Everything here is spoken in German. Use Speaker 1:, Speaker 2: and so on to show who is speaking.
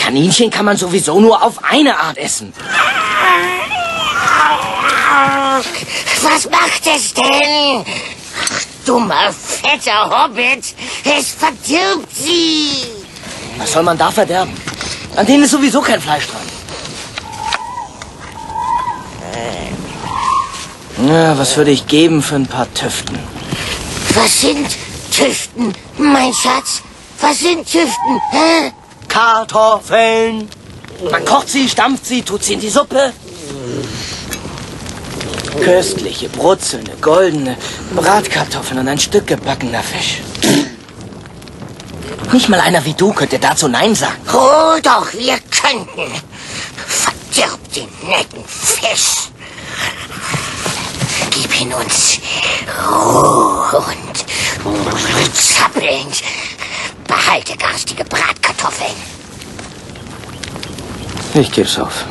Speaker 1: Kaninchen kann man sowieso nur auf eine Art essen.
Speaker 2: Was macht es denn? Ach, dummer, fetter Hobbit. Es verdirbt sie.
Speaker 1: Was soll man da verderben? An denen ist sowieso kein Fleisch dran. Ja, was würde ich geben für ein paar Tüften?
Speaker 2: Was sind Tüften, mein Schatz? Was sind Tüften? Hä?
Speaker 1: Kartoffeln. Man kocht sie, stampft sie, tut sie in die Suppe. Köstliche, brutzelnde, goldene Bratkartoffeln und ein Stück gebackener Fisch. Nicht mal einer wie du könnte dazu Nein sagen.
Speaker 2: Oh, doch, wir könnten. Verdirb den netten Fisch. Gib ihn uns roh und zappelnd. Behalte garstige Bratkartoffeln.
Speaker 1: Ich geb's auf.